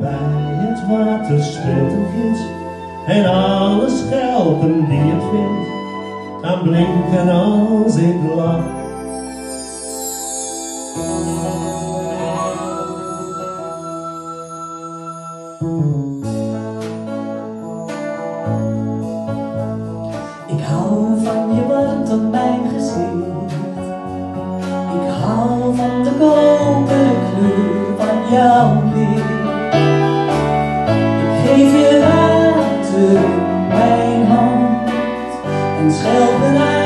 bij het water speelt een gids. En alle schelpen die het vindt, gaan blinken als ik lach. Ik hou van je warmte op mijn gezicht. Ik hou van de koperen kleur van jouw en schelpen uit het